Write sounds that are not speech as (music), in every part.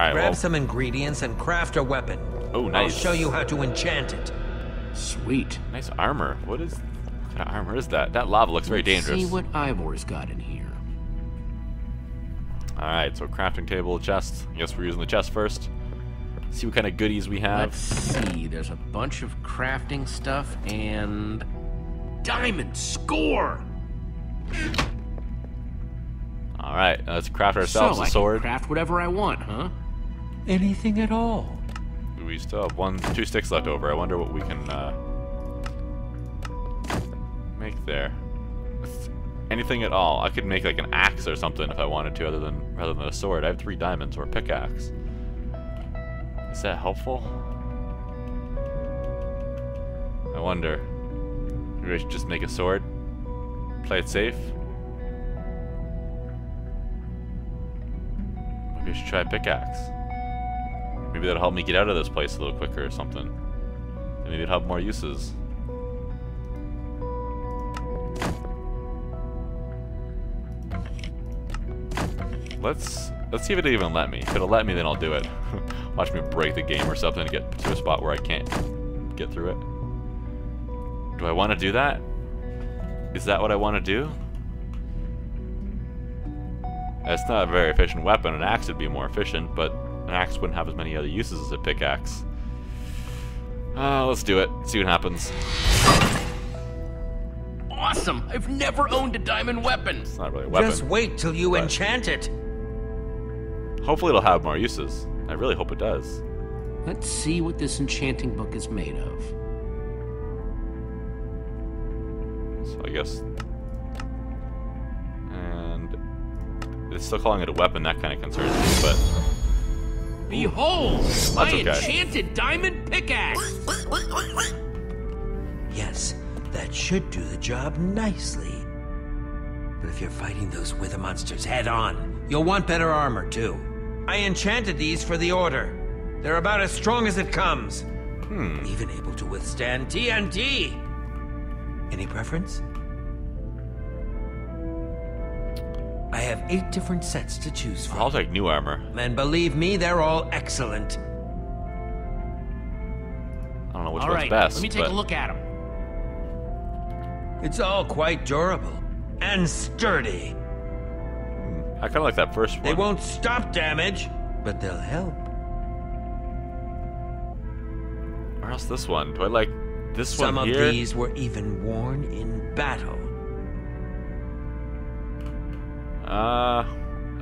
Alright, Grab well. some ingredients and craft a weapon. Oh, nice. I'll show you how to enchant it. Sweet. Nice armor. What is. What kind of armor is that? That lava looks very Let's dangerous. See what Ivor's got in here. Alright, so crafting table, chest. I guess we're using the chest first. See what kind of goodies we have. Let's see. There's a bunch of crafting stuff and diamond score. Alright, let's craft So ourselves I a can sword. craft whatever I want, huh? Anything at all. We still have one, two sticks left over. I wonder what we can uh, make there. Anything at all. I could make like an axe or something if I wanted to, other than rather than a sword. I have three diamonds or a pickaxe. Is that helpful? I wonder. Maybe I should just make a sword. Play it safe. Maybe I should try a pickaxe. Maybe that'll help me get out of this place a little quicker or something. And maybe it'll have more uses. Let's let's see if it'll even let me. If it'll let me, then I'll do it. (laughs) Watch me break the game or something to get to a spot where I can't get through it. Do I want to do that? Is that what I want to do? That's not a very efficient weapon. An axe would be more efficient, but an axe wouldn't have as many other uses as a pickaxe. Uh, let's do it. See what happens. Awesome! I've never owned a diamond weapon. It's not really a weapon. Just wait till you enchant it. Hopefully it'll have more uses. I really hope it does. Let's see what this enchanting book is made of. So I guess... And... It's still calling it a weapon, that kind of concerns me, but... Behold, my okay. enchanted diamond pickaxe. Yes, that should do the job nicely. But if you're fighting those wither monsters head on, you'll want better armor too. I enchanted these for the Order. They're about as strong as it comes. Hmm. Even able to withstand TNT. Any preference? Have eight different sets to choose from. I'll take new armor. And believe me, they're all excellent. I don't know which All one's right, best, let me take but a look at them. It's all quite durable and sturdy. I kind of like that first one. They won't stop damage, but they'll help. Or else this one. Do I like this Some one here? Some of these were even worn in battle. Uh,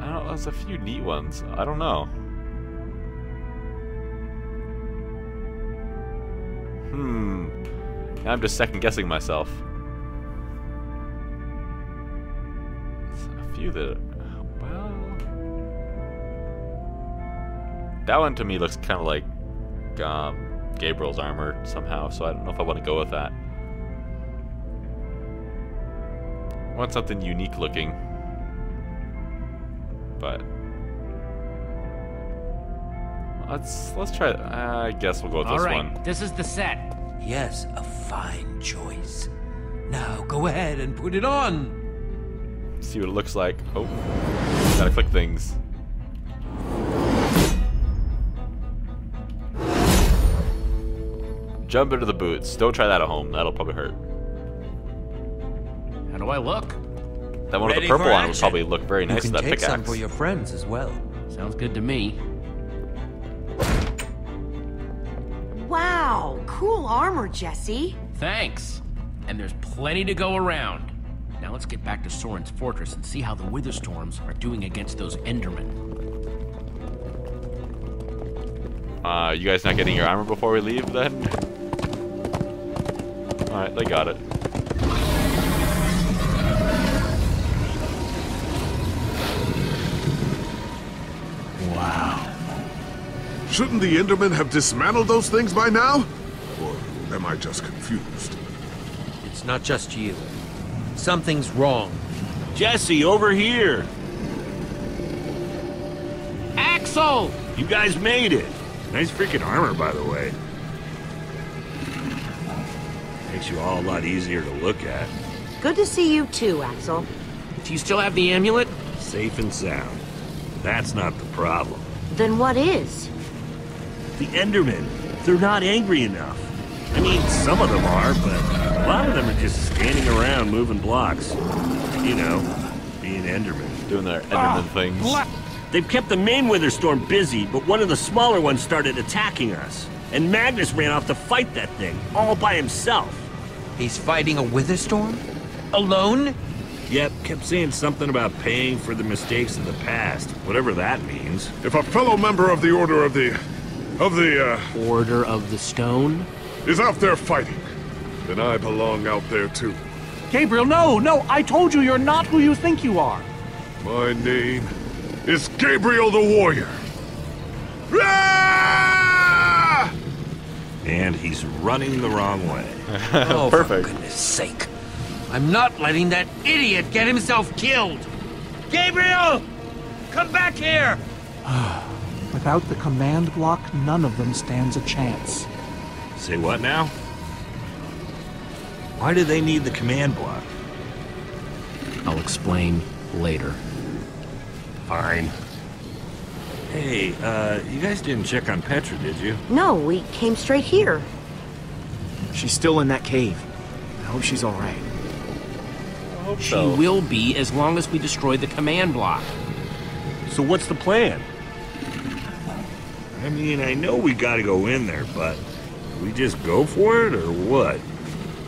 I don't. There's a few neat ones. I don't know. Hmm. Now I'm just second guessing myself. There's a few that. Well. That one to me looks kind of like um, Gabriel's armor somehow, so I don't know if I want to go with that. I want something unique looking. But let's let's try. Uh, I guess we'll go with All this right, one. this is the set. Yes, a fine choice. Now go ahead and put it on. See what it looks like. Oh, gotta click things. Jump into the boots. Don't try that at home. That'll probably hurt. How do I look? That one with the purple for on would action. probably look very You nice can with that take some for your friends as well. Sounds good to me. Wow, cool armor, Jesse. Thanks. And there's plenty to go around. Now let's get back to Soren's fortress and see how the Witherstorms are doing against those Endermen. Uh, you guys not getting your armor before we leave then? Alright, they got it. Shouldn't the Endermen have dismantled those things by now? Or am I just confused? It's not just you. Something's wrong. Jesse, over here! Axel! You guys made it! Nice freaking armor, by the way. Makes you all a lot easier to look at. Good to see you too, Axel. Do you still have the amulet? Safe and sound. That's not the problem. Then what is? The Endermen. They're not angry enough. I mean, some of them are, but a lot of them are just standing around moving blocks. You know, being Endermen. Doing their ah, Enderman things. They've kept the main Witherstorm busy, but one of the smaller ones started attacking us. And Magnus ran off to fight that thing, all by himself. He's fighting a Witherstorm? Alone? Yep, kept saying something about paying for the mistakes of the past, whatever that means. If a fellow member of the Order of the... of the, uh, Order of the Stone? is out there fighting, then I belong out there too. Gabriel, no, no, I told you you're not who you think you are. My name is Gabriel the Warrior. Ah! And he's running the wrong way. Oh, Perfect. for goodness sake. I'm not letting that idiot get himself killed. Gabriel! Come back here! Without the command block, none of them stands a chance. Say what now? Why do they need the command block? I'll explain later. Fine. Hey, uh, you guys didn't check on Petra, did you? No, we came straight here. She's still in that cave. I hope she's alright. I hope she So- will be as long as we destroy the command block. So what's the plan? I mean, I know we gotta go in there, but we just go for it or what?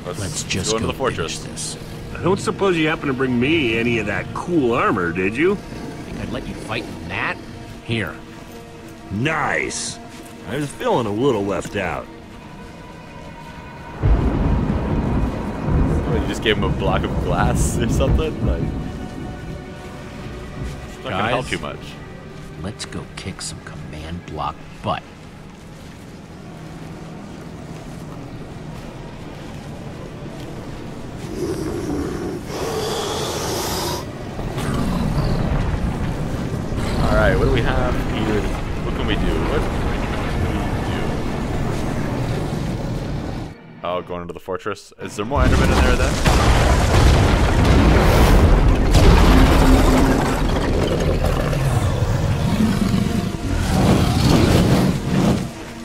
Let's just go go, into the fortress. this. I don't suppose you happen to bring me any of that cool armor, did you? Think I'd let you fight in that? Here. Nice! I was feeling a little left out. What, you just gave him a block of glass or something? Like, it's not gonna help Guys? too much. Let's go kick some command block butt. All right, what do we have here? What can we do? What can we do? Oh, going into the fortress. Is there more Endermen in there then?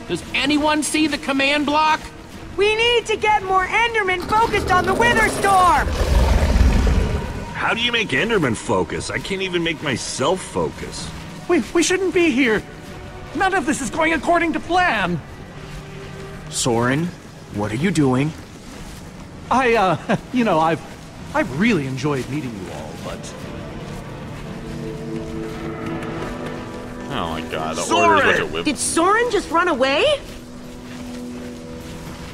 Does anyone see the command block? We need to get more Endermen focused on the Wither Storm! How do you make Enderman focus? I can't even make myself focus. We, we shouldn't be here. None of this is going according to plan. Soren, what are you doing? I, uh, (laughs) you know, I've, I've really enjoyed meeting you all, but Oh my god, the Soren! order is like a whip. Did Soren just run away?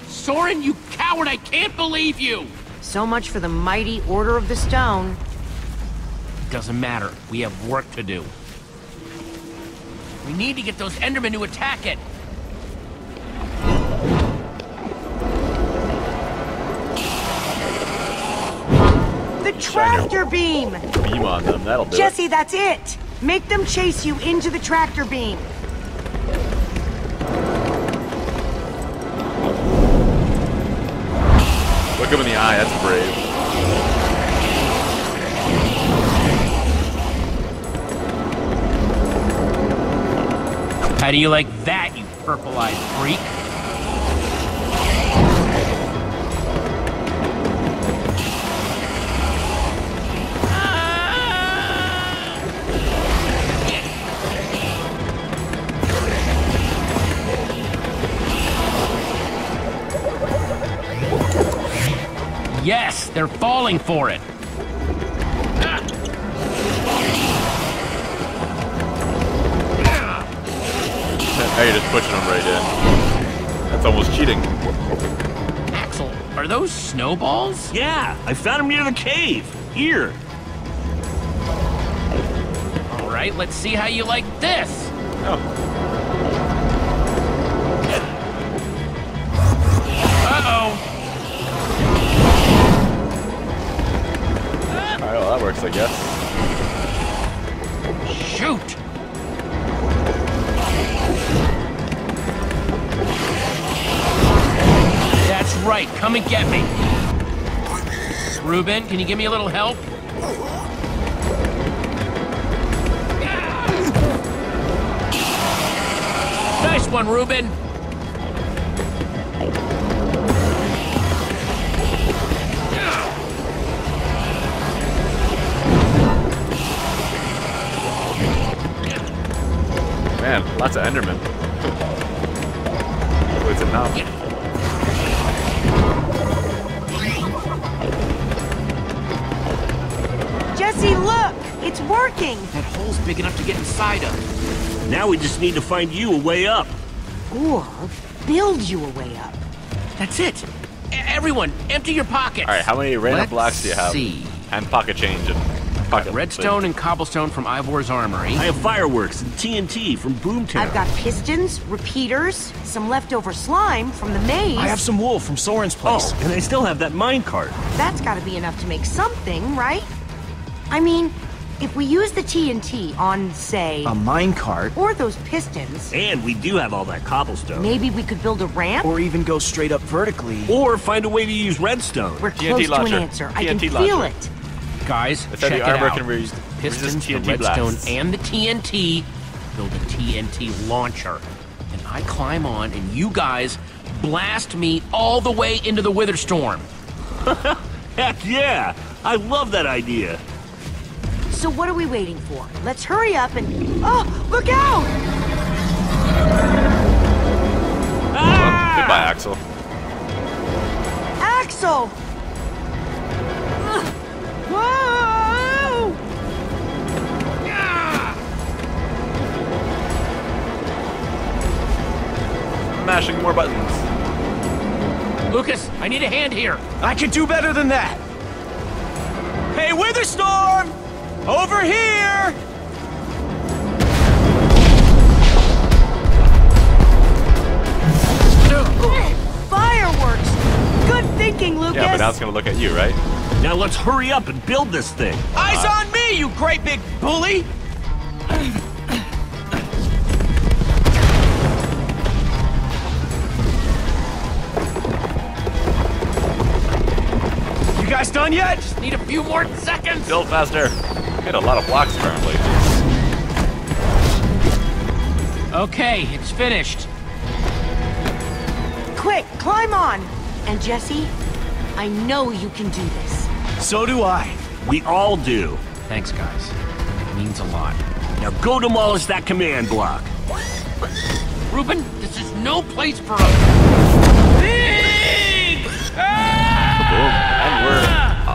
Soren, you coward, I can't believe you! So much for the mighty Order of the Stone. Doesn't matter. We have work to do. We need to get those Endermen to attack it. The tractor beam! beam on them. That'll do Jesse, that's it! Make them chase you into the tractor beam. Look him in the eye. That's brave. How do you like that, you purple-eyed freak? Yes, they're falling for it. Hey, you're just pushing them right in. That's almost cheating. Axel, are those snowballs? Yeah, I found them near the cave. Here. All right, let's see how you like this. Uh-oh. That works, I guess. Shoot! That's right, come and get me. Reuben, can you give me a little help? Nice one, Reuben. Lots of Endermen. Hopefully it's enough. Jesse, look! It's working! That hole's big enough to get inside of. Now we just need to find you a way up. Or build you a way up. That's it. E- everyone, empty your pockets. All right, how many random Let's blocks do you have? see. And pocket change and pocket Redstone and cobblestone from Ivor's armory. I have fireworks and TNT from Boomtown. I've got pistons, repeaters, some leftover slime from the maze. I have some wool from Soren's place. Oh, and I still have that minecart. That's gotta be enough to make something, right? I mean, if we use the TNT on, say, A minecart, or those pistons, And we do have all that cobblestone. maybe we could build a ramp? or even go straight up vertically. Or find a way to use redstone. We're TNT close to launcher. an answer. I can TNT feel it. Guys, It said check the armor it out. can re- resist Pistons, the TNT redstone, blasts. and the TNT build a TNT launcher. And I climb on, and you guys blast me all the way into the Wither Storm. (laughs) Heck yeah! I love that idea. So what are we waiting for? Let's hurry up and... Oh, look out! Ah! Goodbye, Axel. Axel! Mashing more buttons. Lucas, I need a hand here. I can do better than that. Hey, Witherstorm! Over here! Fireworks! Good thinking, Lucas! Yeah, but now it's gonna look at you, right? Now let's hurry up and build this thing. Eyes on me, you great big bully! You done yet? Just need a few more seconds. Build faster. Hit a lot of blocks apparently. Okay, it's finished. Quick, climb on! And Jesse, I know you can do this. So do I. We all do. Thanks, guys. It means a lot. Now go demolish that command block. Reuben, this is no place for us. big. Boom.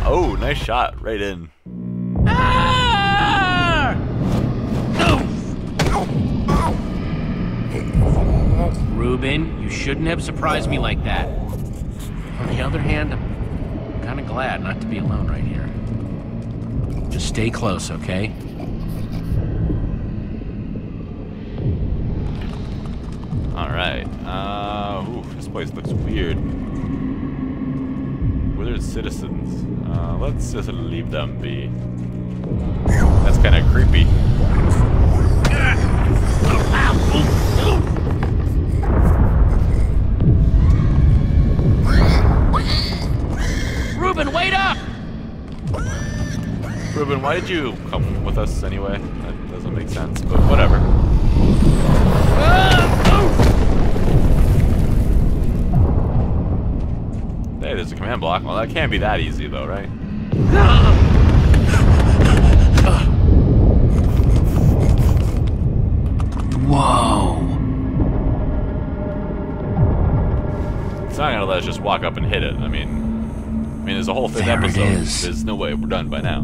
Oh, nice shot. Right in. Ah! Reuben, you shouldn't have surprised me like that. On the other hand, I'm kind of glad not to be alone right here. Just stay close, okay? Alright. Uh, ooh, this place looks weird. Withered citizens. Uh, let's just leave them be. That's kind of creepy. Reuben, wait up! Reuben, why did you come with us anyway? That doesn't make sense, but whatever. Hey, there's a command block. Well, that can't be that easy, though, right? Whoa. It's not gonna let us just walk up and hit it. I mean, I mean, there's a whole fifth There it episode. is. There's no way we're done by now.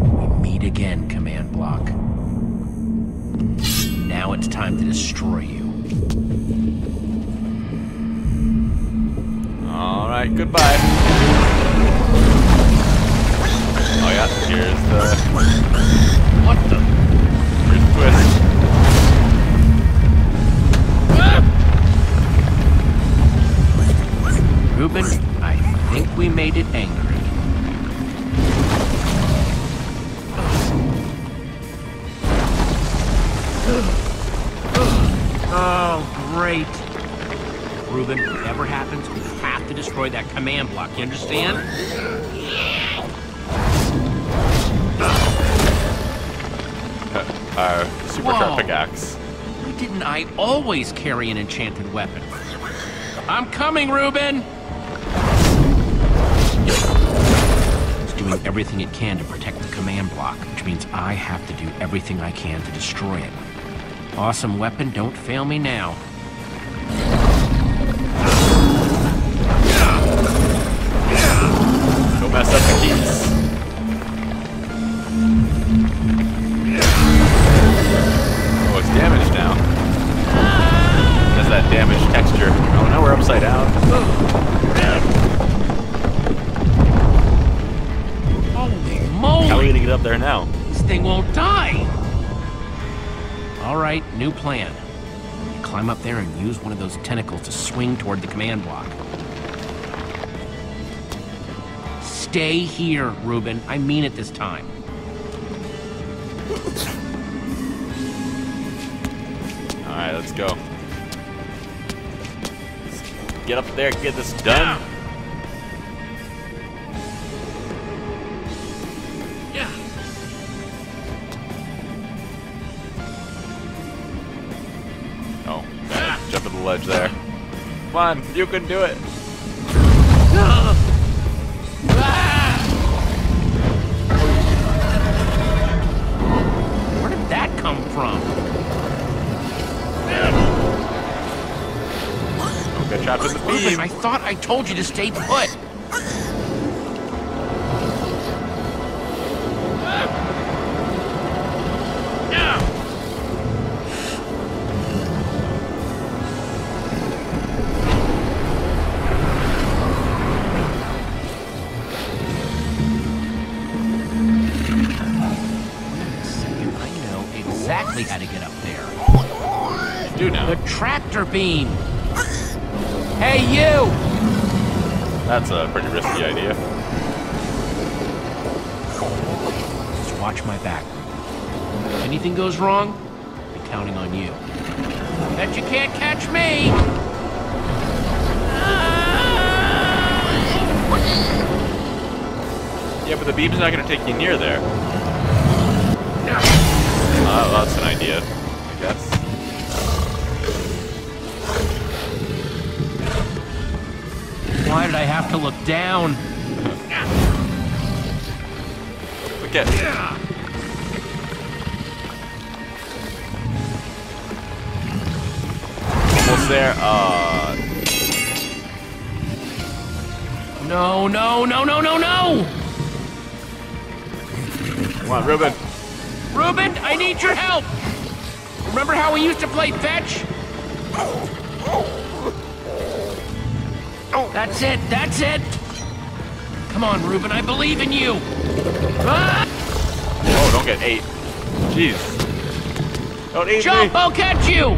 We meet again, command block. Now it's time to destroy you. All right, goodbye. Oh yeah, here's the What the? here's the twist. Reuben, I think we made it angry. Oh, great. Reuben, whatever happens, we have to destroy that command block. You understand? our super Whoa. sharp pickaxe. Why didn't I always carry an enchanted weapon? I'm coming, Reuben! It's doing everything it can to protect the command block, which means I have to do everything I can to destroy it. Awesome weapon, don't fail me now. New plan. Climb up there and use one of those tentacles to swing toward the command block. Stay here, Reuben. I mean it this time. Alright, let's go. Let's get up there, get this done. Come on, you can do it. Where did that come from? Don't get trapped in the beam. I thought I told you to stay put. Tractor beam. Hey, you! That's a pretty risky idea. Just watch my back. If anything goes wrong, I'm counting on you. Bet you can't catch me! Yeah, but the beam's not gonna take you near there. Oh, that's an idea, I guess. Why did I have to look down? Look at. Almost there. Uh, No, no, no, no, no, no! come on, Ruben. Reuben, I need your help! Remember how we used to play fetch? That's it, that's it! Come on, Reuben, I believe in you! Ah! Oh, don't get eight. Jeez. Don't eat Jump, me. I'll catch you!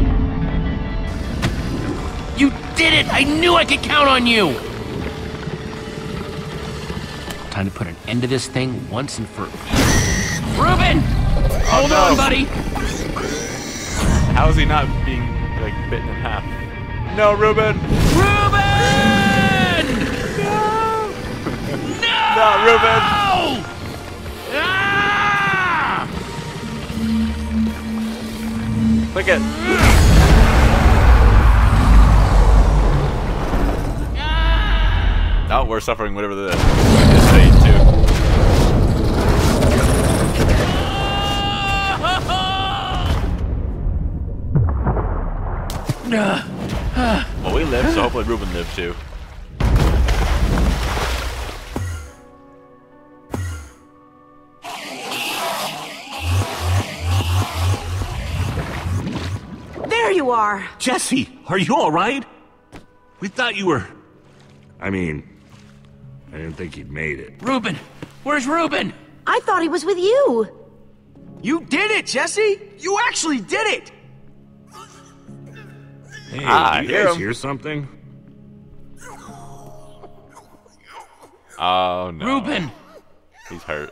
You did it! I knew I could count on you! Time to put an end to this thing once and for... Reuben! Hold no. on, buddy! How is he not being like bitten in half? No, Ruben. Reuben! No! No, Reuben. Ah! Look at. Oh, we're suffering whatever the is fate too. Well, we live, so hopefully Reuben lived too. Are. Jesse, are you all right? We thought you were. I mean, I didn't think you'd made it. Reuben! Where's Reuben? I thought he was with you. You did it, Jesse! You actually did it! Hey, Ah, you hear guys him. hear something? Oh no. Reuben! He's hurt.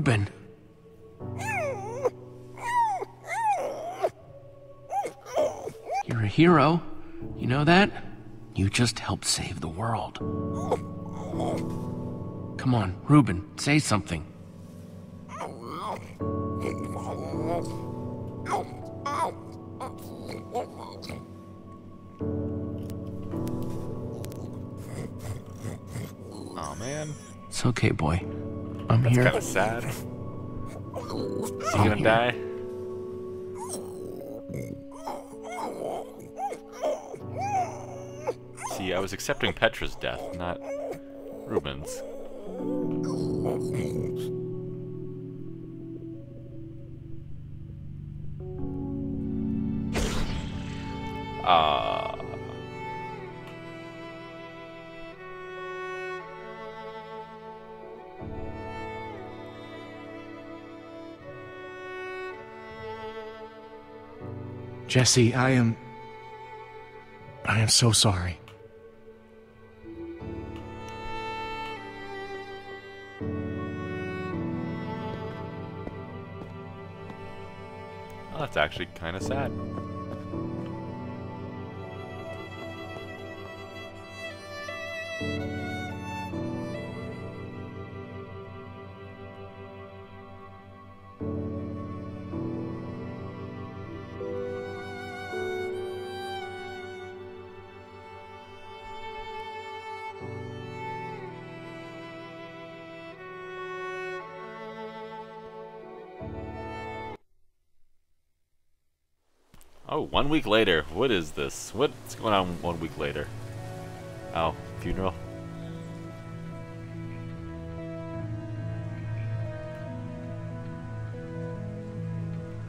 Reuben. You're a hero. You know that? You just helped save the world. Come on, Reuben, say something. Oh man. It's okay, boy. I'm that's here. kind of sad. Is he gonna here. die? See, I was accepting Petra's death, not Reuben's. Jesse, I am. I am so sorry. Oh, that's actually kind of sad. Oh, one week later. What is this? What's going on one week later? Oh, funeral?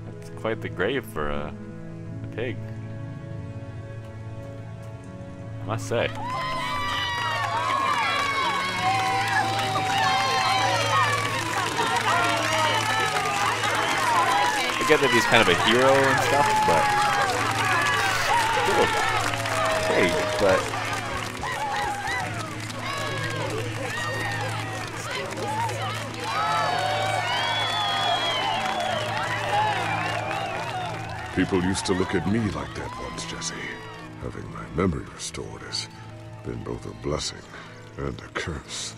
That's quite the grave for a, a pig. I must say. I get that he's kind of a hero and stuff, but but People used to look at me like that once, Jesse. Having my memory restored has been both a blessing and a curse.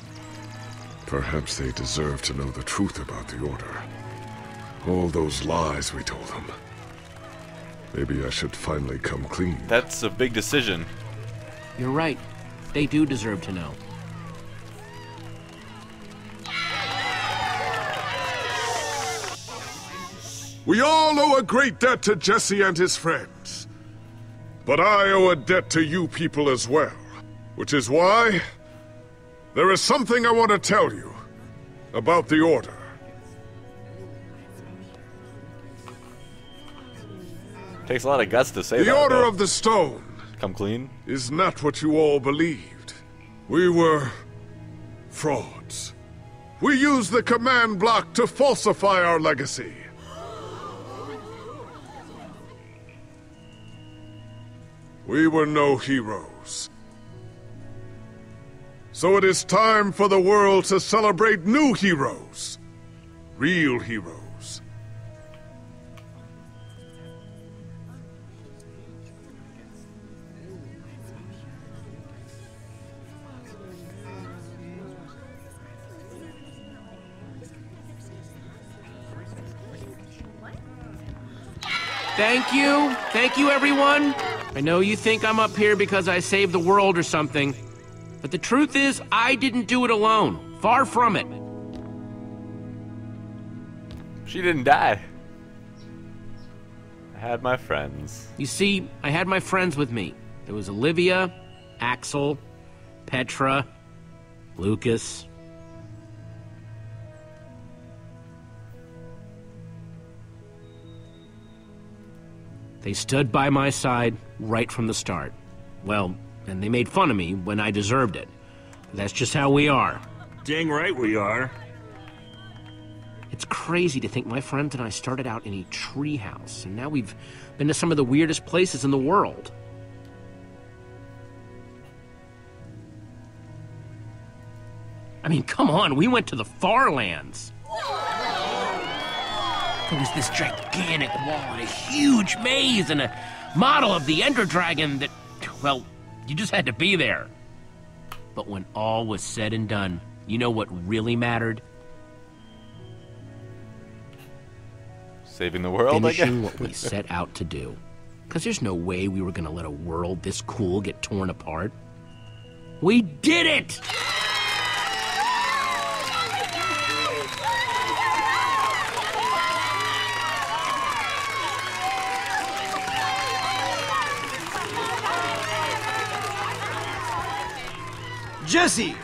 Perhaps they deserve to know the truth about the Order. All those lies we told them. Maybe I should finally come clean. that's a big decision. You're right. They do deserve to know. We all owe a great debt to Jesse and his friends. But I owe a debt to you people as well. Which is why there is something I want to tell you about the Order. Takes a lot of guts to say The that. The Order though. of the Stone Come clean. is not what you all believed. We were frauds. We used the command block to falsify our legacy. We were no heroes. So it is time for the world to celebrate new heroes. Real heroes. Thank you. Thank you, everyone. I know you think I'm up here because I saved the world or something. But the truth is, I didn't do it alone. Far from it. She didn't die. I had my friends. You see, I had my friends with me. There was Olivia, Axel, Petra, Lucas. They stood by my side right from the start. Well, and they made fun of me when I deserved it. That's just how we are. Dang right we are. It's crazy to think my friends and I started out in a treehouse, and now we've been to some of the weirdest places in the world. I mean, come on, we went to the far It was this gigantic wall and a huge maze and a model of the Ender Dragon that, well, you just had to be there. But when all was said and done, you know what really mattered? Saving the world. Finishing what we set out to do. Because there's no way we were going to let a world this cool get torn apart. We did it! Jesse,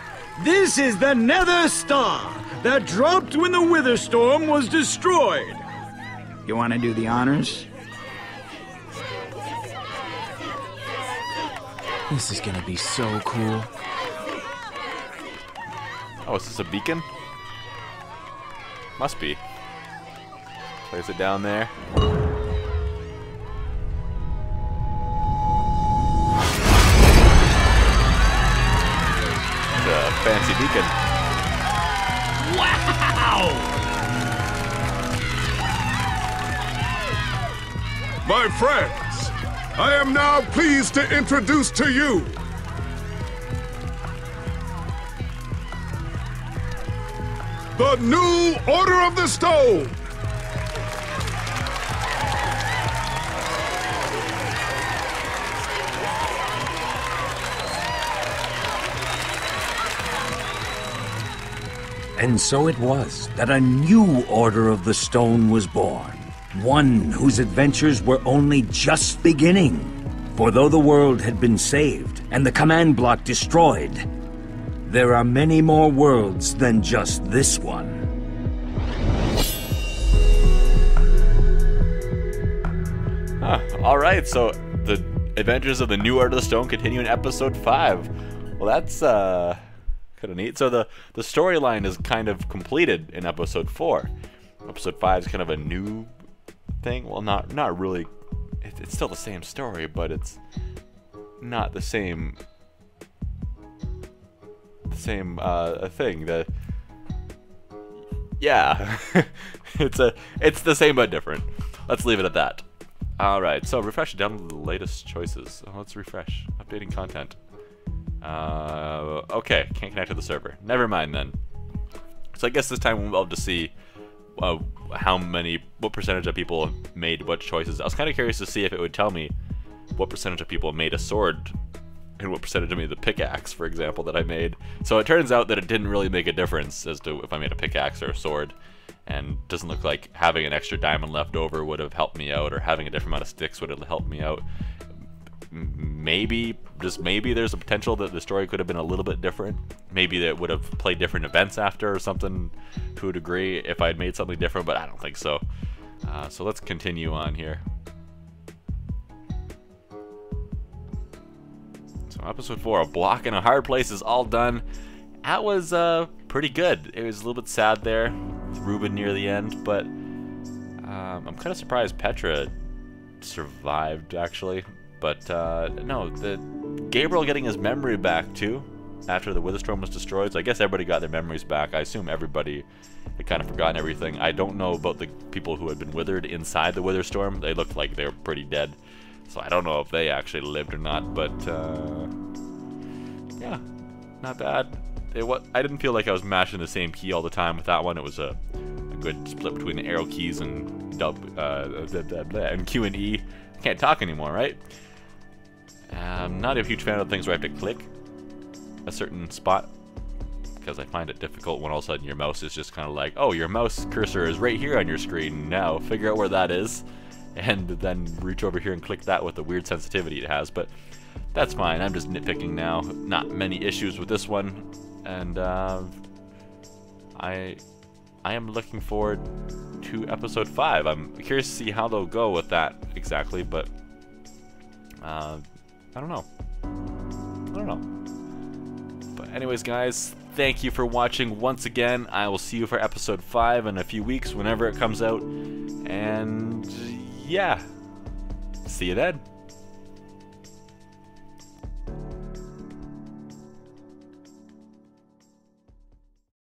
this is the Nether Star that dropped when the Wither Storm was destroyed. You want to do the honors? This is gonna be so cool. Oh, is this a beacon? Must be. Place it down there. Fancy beacon. Wow! My friends, I am now pleased to introduce to you the new Order of the Stone. And so it was that a new Order of the Stone was born. One whose adventures were only just beginning. For though the world had been saved and the command block destroyed, there are many more worlds than just this one. Huh. All right, so the Adventures of the New Order of the Stone continue in episode five. Well, that's uh, kind of neat. So the the storyline is kind of completed in episode four. Episode five is kind of a new thing. Well, not not really. It, it's still the same story, but it's not the same the same uh, thing. The yeah, (laughs) it's a it's the same but different. Let's leave it at that. All right, so refresh down the latest choices. Oh, let's refresh. Updating content. Uh, okay, can't connect to the server. Never mind then. So I guess this time we'll be able to see uh, how many, what percentage of people made what choices. I was kind of curious to see if it would tell me what percentage of people made a sword and what percentage of me the pickaxe, for example, that I made. So it turns out that it didn't really make a difference as to if I made a pickaxe or a sword. And doesn't look like having an extra diamond left over would have helped me out, or having a different amount of sticks would have helped me out. Maybe, just maybe, there's a potential that the story could have been a little bit different. Maybe that would have played different events after or something to a degree if I'd made something different, but I don't think so. Uh, so let's continue on here. So episode four, a block in a hard place is all done. That was uh, pretty good. It was a little bit sad there, with Reuben near the end, but um, I'm kind of surprised Petra survived actually. But uh, no, the Gabriel getting his memory back too after the Witherstorm was destroyed. So I guess everybody got their memories back. I assume everybody had kind of forgotten everything. I don't know about the people who had been withered inside the Witherstorm. They looked like they were pretty dead. So I don't know if they actually lived or not. But uh, yeah, not bad. It was, I didn't feel like I was mashing the same key all the time with that one. It was a, a good split between the arrow keys and uh, and Q and E. I can't talk anymore, right? I'm not a huge fan of things where I have to click a certain spot because I find it difficult when all of a sudden your mouse is just kind of like, oh, your mouse cursor is right here on your screen now. Figure out where that is, (laughs) and then reach over here and click that with the weird sensitivity it has. But that's fine. I'm just nitpicking now. Not many issues with this one, and uh, I I am looking forward to episode five. I'm curious to see how they'll go with that exactly, but uh, I don't know. I don't know. But anyways, guys, thank you for watching once again. I will see you for episode 5 in a few weeks whenever it comes out. And yeah, see you then.